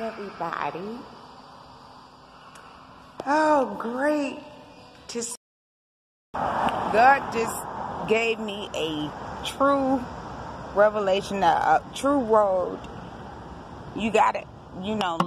everybody. Oh, great to see. God just gave me a true revelation, a, a true road. You got it, you know.